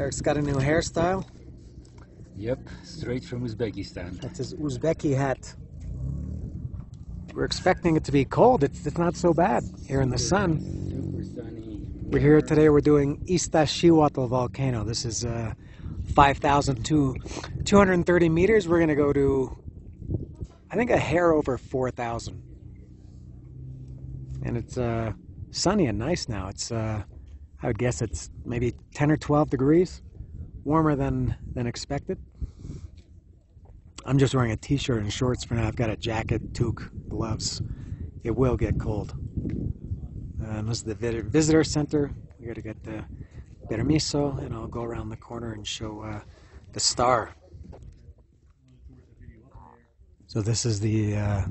Eric's got a new hairstyle. Yep, straight from Uzbekistan. That's his Uzbeki hat. We're expecting it to be cold. It's, it's not so bad here in the sun. Super sunny. We're here today. We're doing Iztaccíhuatl volcano. This is uh, 5,000 to 230 meters. We're going to go to, I think, a hair over 4,000. And it's uh, sunny and nice now. It's, uh, I would guess it's maybe 10 or 12 degrees, warmer than than expected. I'm just wearing a t-shirt and shorts for now. I've got a jacket, toque, gloves. It will get cold. Um, this is the visitor center. We got to get the permiso, and I'll go around the corner and show uh, the star. So this is the uh,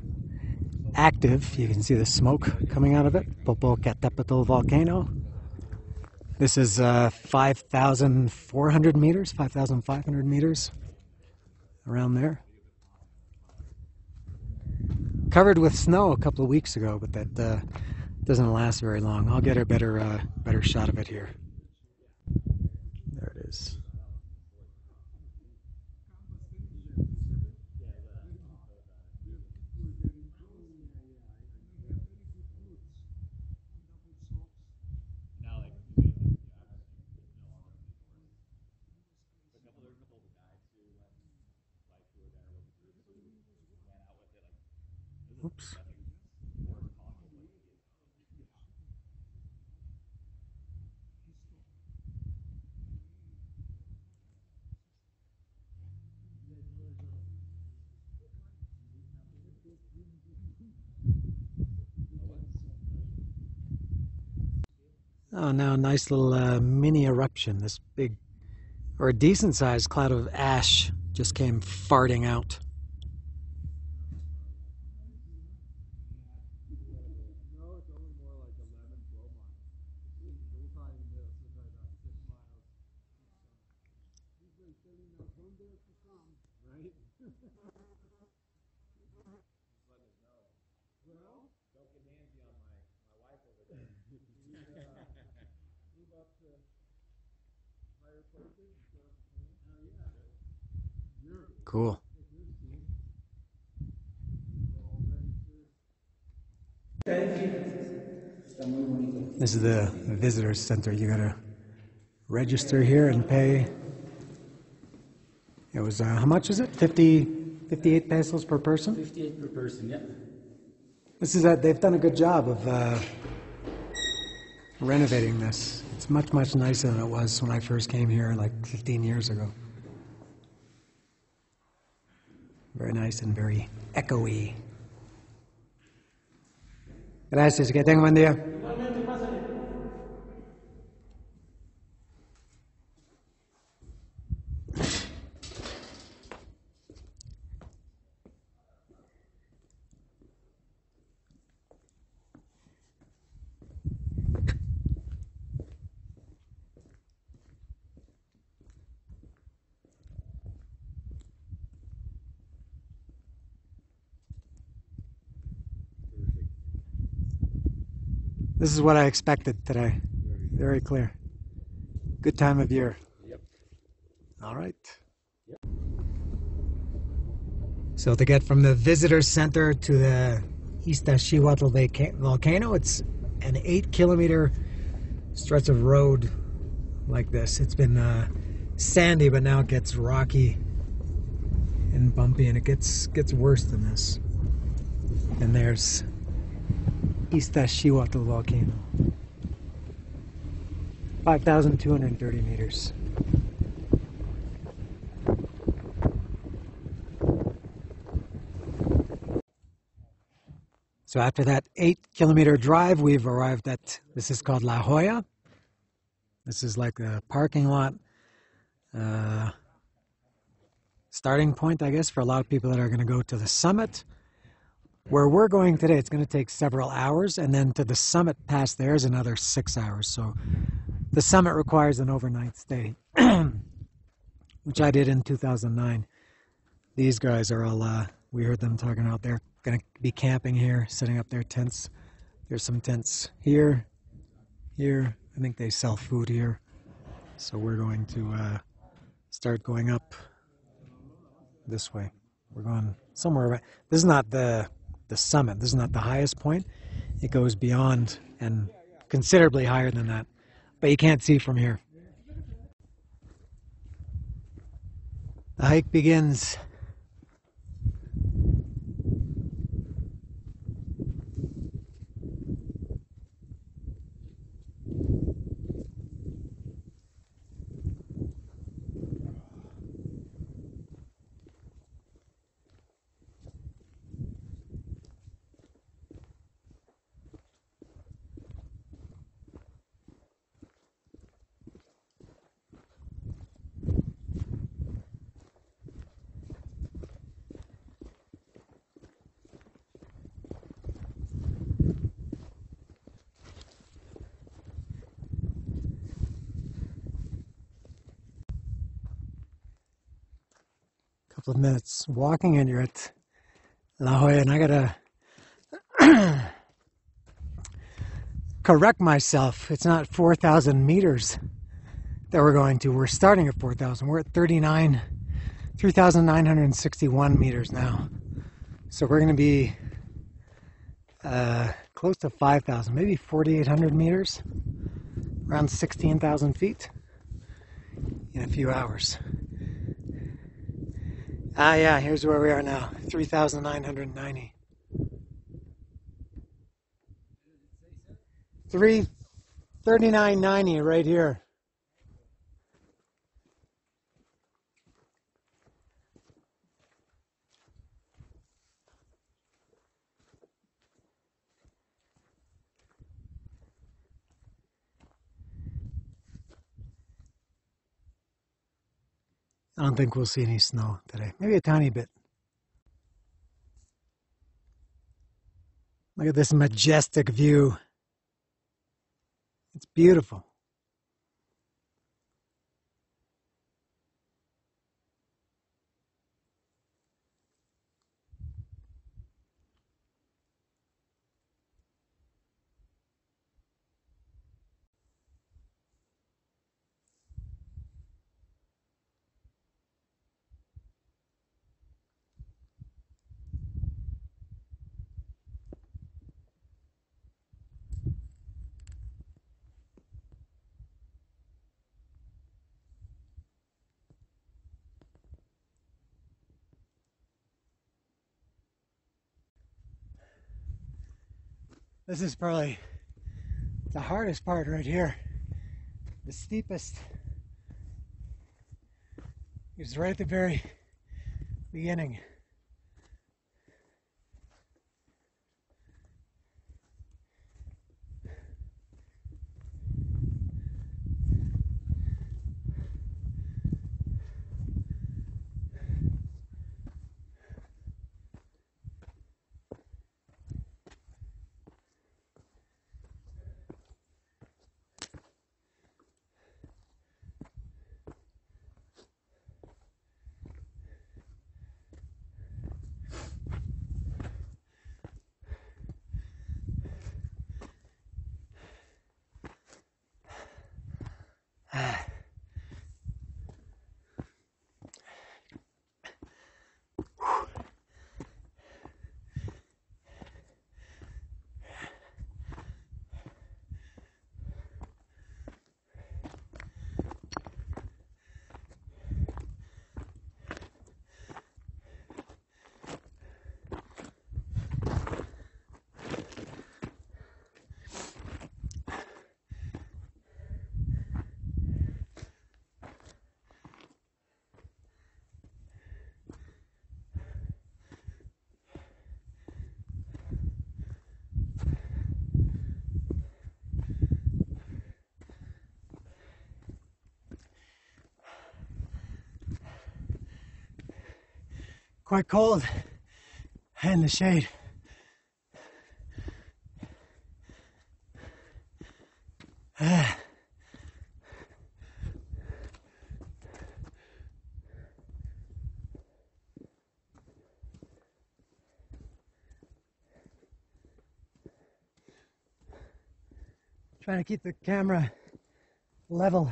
active. You can see the smoke coming out of it. Popocatépetl volcano. This is uh, 5,400 meters, 5,500 meters, around there. Covered with snow a couple of weeks ago, but that uh, doesn't last very long. I'll get a better, uh, better shot of it here. There it is. Oops. Oh, now a nice little uh, mini eruption. This big, or a decent sized cloud of ash just came farting out. Cool. This is the visitor center. You gotta register here and pay. It was, uh, how much is it? 50, 58 pesos per person? 58 per person, yeah. This is a, they've done a good job of uh, renovating this. It's much, much nicer than it was when I first came here like 15 years ago. Very nice and very echoey. Gracias, que tenga buen día. This is what I expected today. Very clear. Good time of year. Yep. All right. So to get from the visitor center to the vaca- volcano, it's an eight kilometer stretch of road like this. It's been uh, sandy, but now it gets rocky and bumpy, and it gets gets worse than this. And there's Iztaccíhuatl volcano. 5,230 meters. So after that eight kilometer drive, we've arrived at, this is called La Joya. This is like a parking lot. Uh, starting point, I guess, for a lot of people that are going to go to the summit. Where we're going today, it's going to take several hours, and then to the summit past there is another six hours. So the summit requires an overnight stay, which I did in 2009. These guys are all, uh, we heard them talking out there, going to be camping here, setting up their tents. There's some tents here, here. I think they sell food here. So we're going to uh, start going up this way. We're going somewhere. This is not the the summit. This is not the highest point. It goes beyond and considerably higher than that, but you can't see from here. The hike begins. Couple of minutes walking and you're at La Joya and I gotta correct myself. It's not 4,000 meters that we're going to. We're starting at 4,000. We're at 39, 3,961 meters now. So we're gonna be uh, close to 5,000, maybe 4,800 meters, around 16,000 feet in a few hours. Ah, yeah, here's where we are now 3,990. 339.90 right here. I don't think we'll see any snow today. Maybe a tiny bit. Look at this majestic view. It's beautiful. This is probably the hardest part right here. The steepest is right at the very beginning. Quite cold in the shade. Ah. Trying to keep the camera level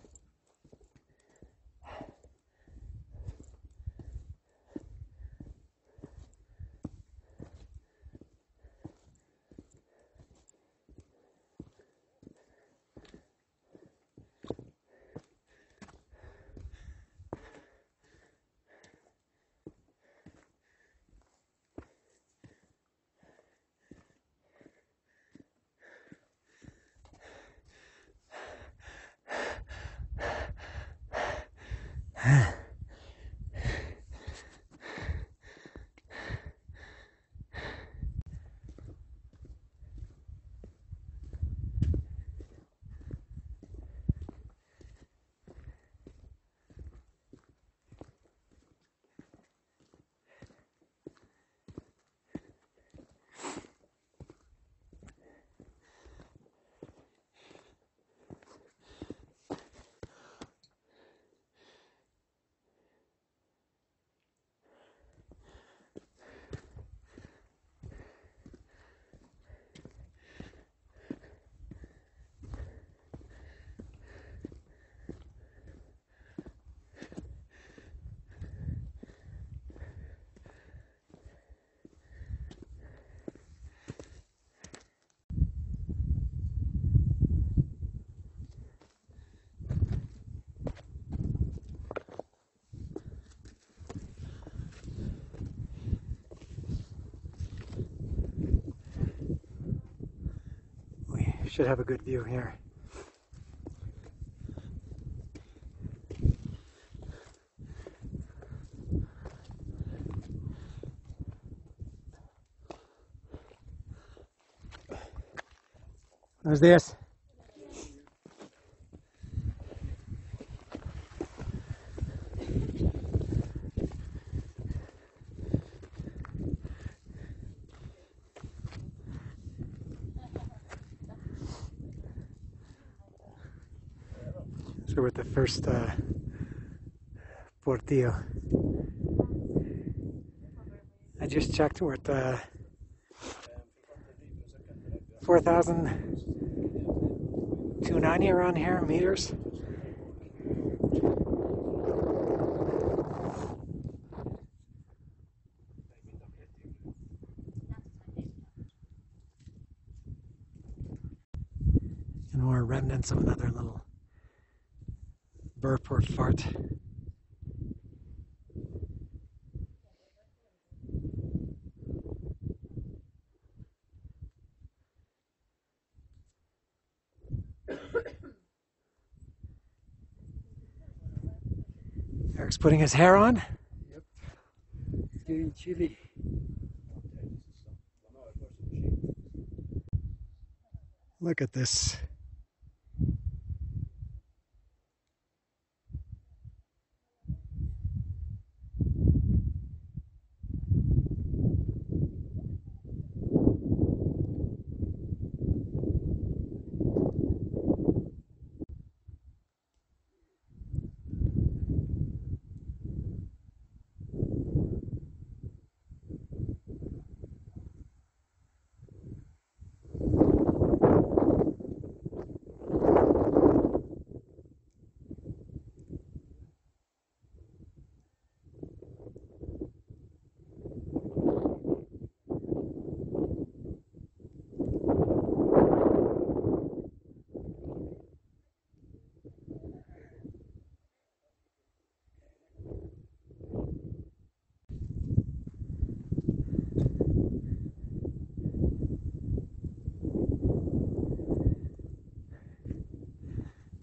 should have a good view here. Buenos días. So we're at the first uh, Portillo. I just checked, we're at uh, 4,290 around here meters. And more remnants of another little Burport fart. Eric's putting his hair on. Yep. It's getting chilly. Look at this.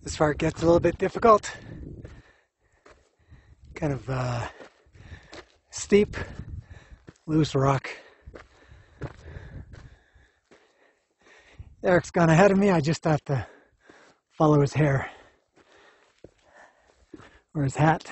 This part gets a little bit difficult. Kind of uh, steep, loose rock. Eric's gone ahead of me. I just have to follow his hair or his hat.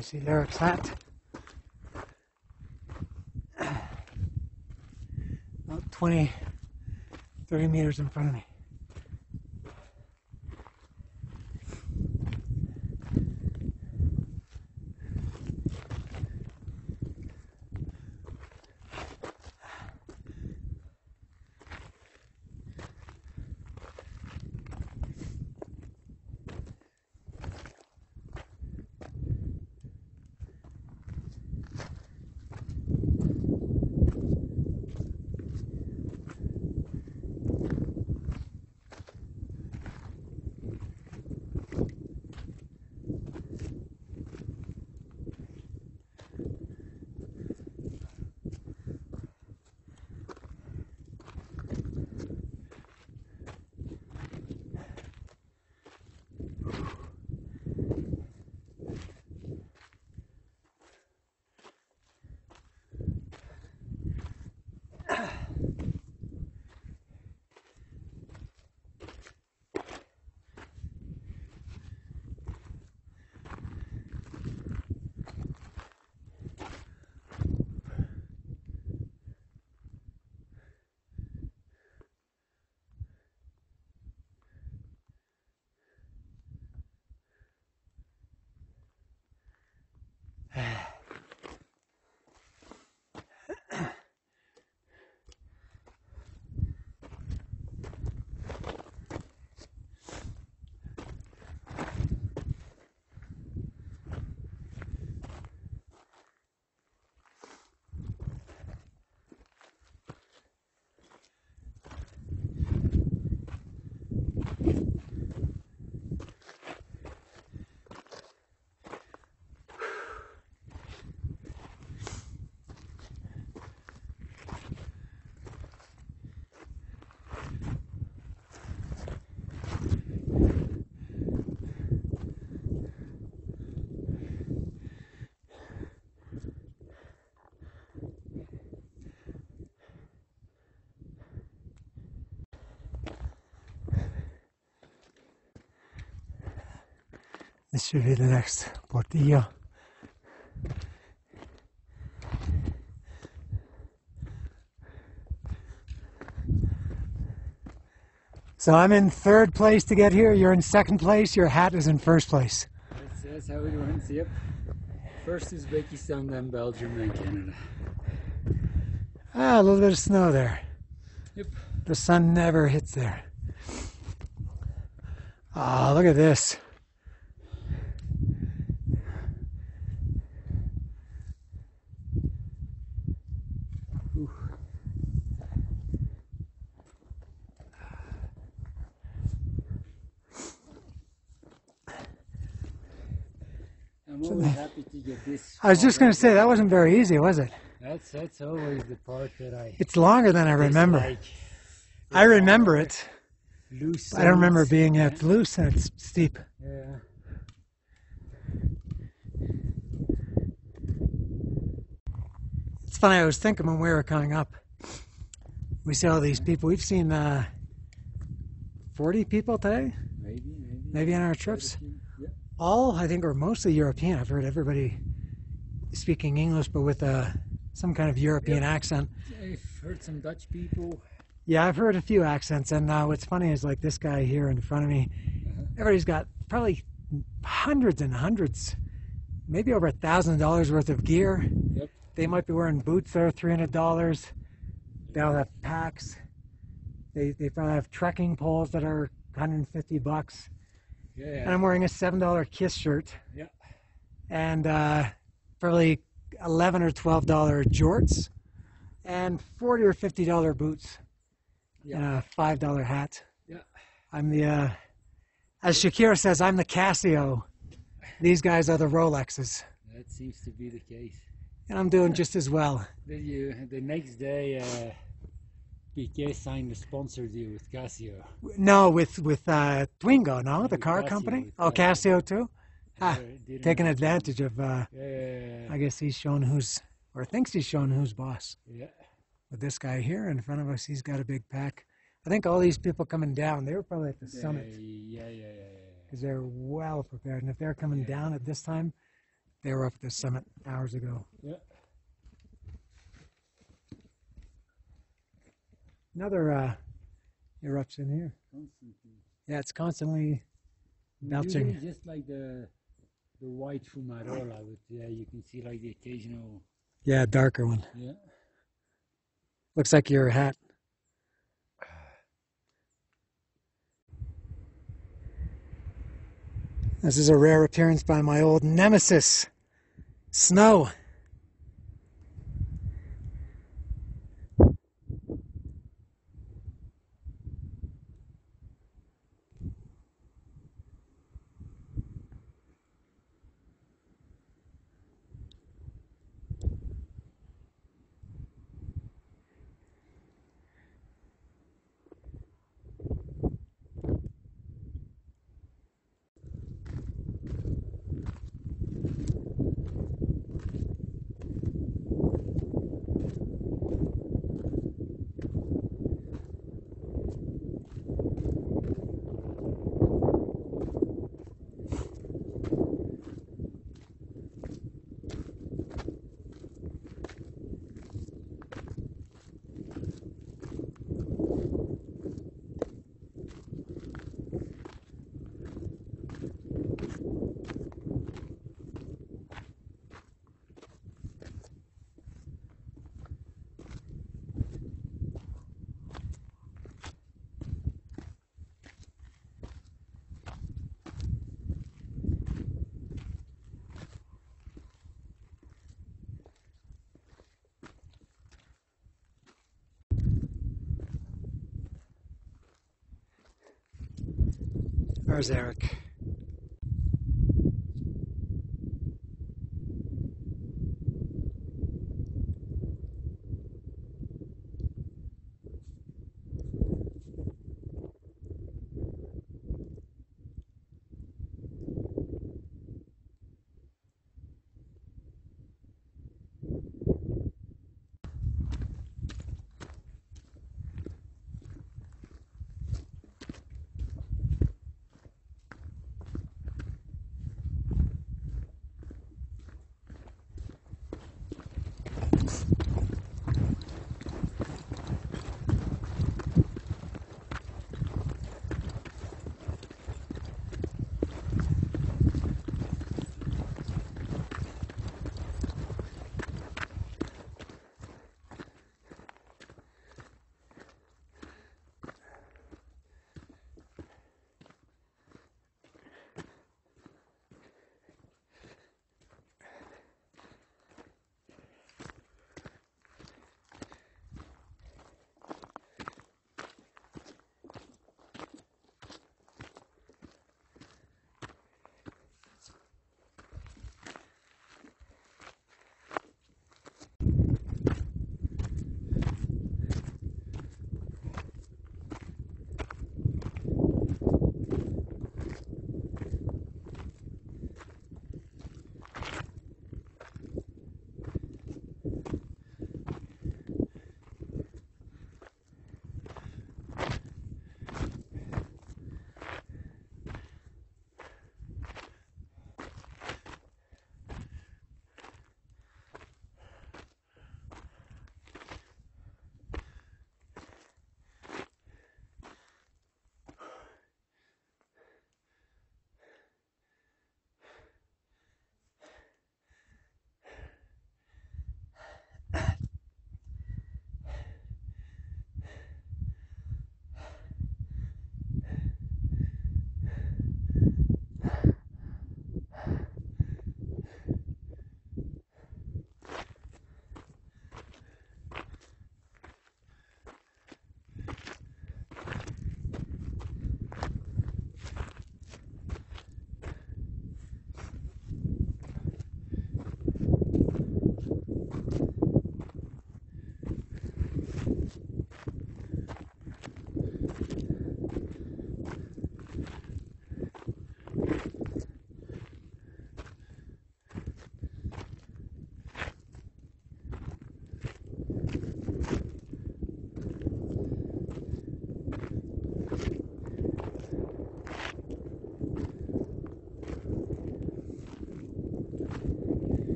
I see Eric's hat. About 20, 30 meters in front of me. This should be the next Portillo. So I'm in third place to get here. You're in second place. Your hat is in first place. That's, that's how it runs, yep. First Uzbekistan, then Belgium, then Canada. Ah, a little bit of snow there. Yep. The sun never hits there. Ah, look at this. Happy to get this. I was just going to say that wasn't very easy, was it? That's that's always the part that I It's longer than I remember. dislike. I remember it. Loose. I don't remember being at loose and it's steep. Yeah. It's funny. I was thinking when we were coming up, we see all these people. We've seen uh, 40 people today, Maybe, maybe. maybe on our trips. All I think are mostly European. I've heard everybody speaking English, but with uh, some kind of European accent. I've heard some Dutch people. Yeah, I've heard a few accents, and uh, what's funny is like this guy here in front of me. Uh-huh. Everybody's got probably hundreds and hundreds, maybe over a thousand dollars worth of gear. Yep. They might be wearing boots that are three hundred dollars. They all have packs. They they probably have trekking poles that are 150 bucks. Yeah. And I'm wearing a seven dollar Kiss shirt. Yeah. And uh, probably eleven or twelve dollar jorts, and forty or fifty dollar boots, and a five dollar hat. Yeah. I'm the, uh, as Shakira says, I'm the Casio. These guys are the Rolexes, That seems to be the case. and I'm doing just as well. Then you, the next day, uh, Piqué signed a sponsor deal with Casio. No, with with uh, Twingo, no, the car Casio, company. Oh, Casio. Too. Ah, Taking advantage of. Uh, Yeah. I guess he's shown who's, or thinks he's shown who's boss. Yeah. With this guy here in front of us, he's got a big pack. I think all these people coming down, they were probably at the Yeah, summit yeah, yeah, yeah, yeah. because they're well prepared. And if they're coming Yeah. down at this time, They were up at the summit hours ago. Yeah. Another uh, eruption here. Constantly. Yeah, it's constantly melting. Usually just like the the white fumarola, but yeah, you can see like the occasional. Yeah, darker one. Yeah. Looks like your hat. This is a rare appearance by my old nemesis, snow. There's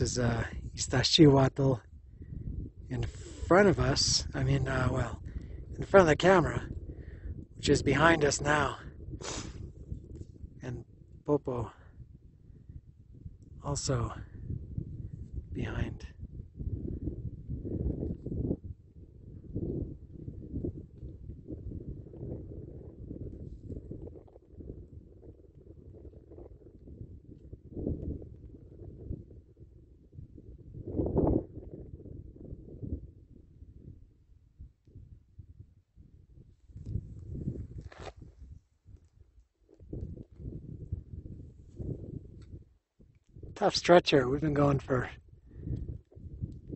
Is uh, Iztaccíhuatl in front of us. I mean, uh, well, in front of the camera, which is behind us now. And Popo also behind. Tough stretch here. We've been going for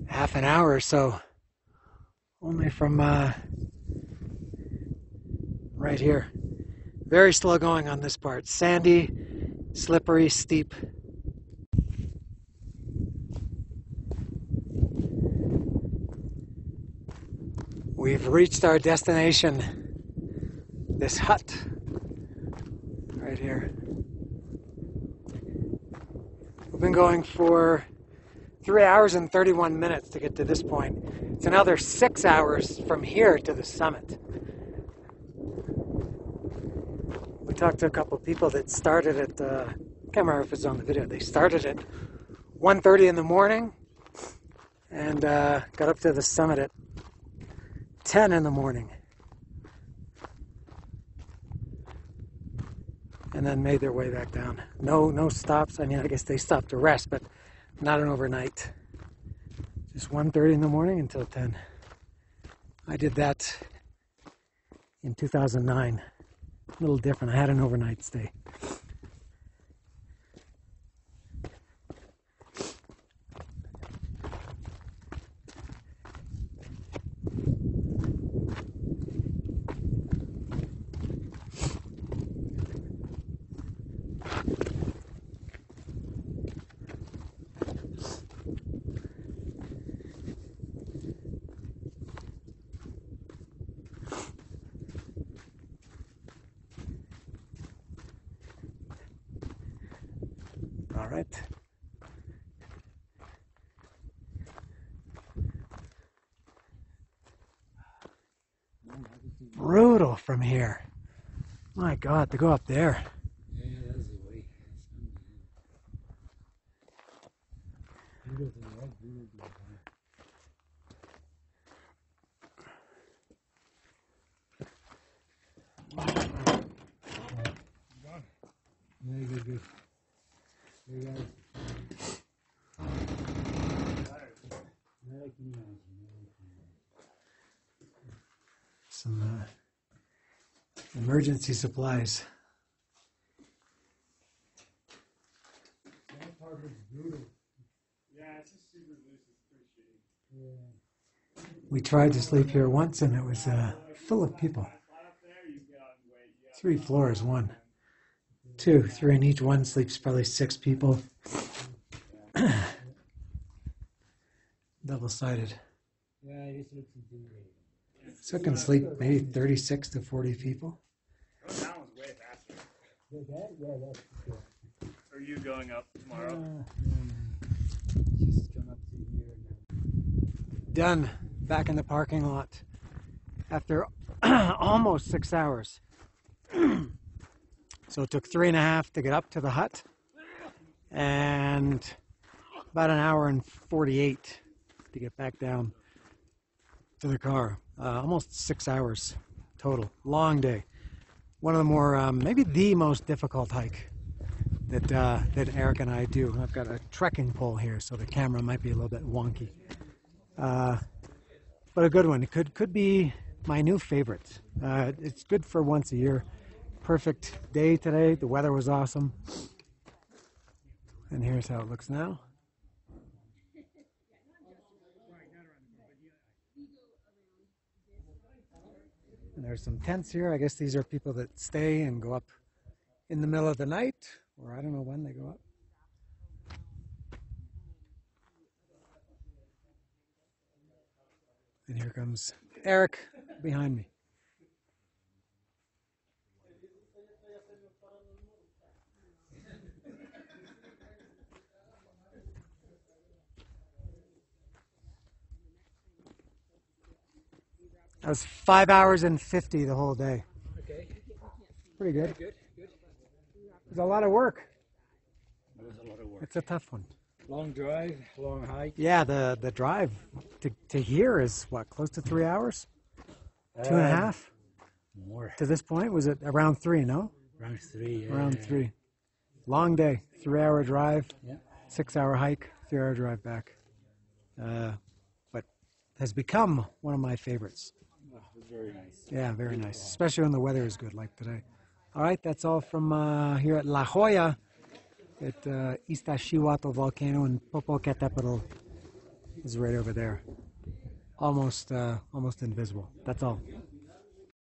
half an hour or so, only from uh, right here. Very slow going on this part. Sandy, slippery, steep. We've reached our destination. This hut right here. We've been going for three hours and 31 minutes to get to this point. It's another six hours from here to the summit. We talked to a couple people that started at, uh, I can't remember if it's on the video, they started at 1.30 in the morning and uh, got up to the summit at 10 in the morning. And then made their way back down. No, no stops. I mean, I guess they stopped to rest, but not an overnight. Just 1.30 in the morning until 10. I did that in 2009. A little different. I had an overnight stay. All right. Brutal from here. My God, to go up there. Yeah, that is the way. You go to the right, you go to the right. Yeah, good, good. Hey guys. Melek iyi yani, melek iyi. Some uh, emergency supplies. That part was brutal. Yeah, it's just super loose. It's pretty shitty. We tried to sleep here once and it was uh, full of people. Flat up there, you get on weight. You got Three floors, one, two, three in each. One sleeps probably six people. Double sided. Yeah, this. So it can sleep maybe 36 to 40 people. Going down was way faster. Are you going up tomorrow? Just up to here now. Done. Back in the parking lot after almost six hours. so it took three and a half to get up to the hut and about an hour and 48 to get back down to the car. Uh, almost six hours total. Long day. One of the more, um, maybe the most difficult hike that uh, that Eric and I do. I've got a trekking pole here, so the camera might be a little bit wonky. Uh, but a good one. It could could be my new favorite. Uh, it's good for once a year. Perfect day today. The weather was awesome. And here's how it looks now. And there's some tents here. I guess these are people that stay and go up in the middle of the night, or I don't know when they go up. And here comes Eric behind me. That was five hours and 50 the whole day. Okay. Pretty good. Good. Good. It's a lot of work. It was a lot of work. It's a tough one. Long drive, long hike. Yeah, the, the drive to, to here is what, close to three hours? Two and a Um, half More. to this point? Was it around three, no? Round three. Yeah. Around three. Long day. Three hour drive, Yeah. six hour hike, three hour drive back. Uh, but has become one of my favorites. It was very nice. Yeah, very nice, especially when the weather is good like today. All right, that's all from uh, here at La Joya at uh, Iztaccíhuatl volcano and Popocatépetl is right over there. Almost, uh, almost invisible. That's all.